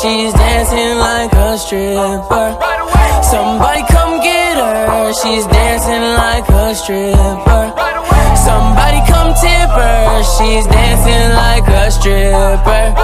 she's dancing like a stripper. Somebody come get her, she's dancing like a stripper. Somebody come tip her, she's dancing like a stripper.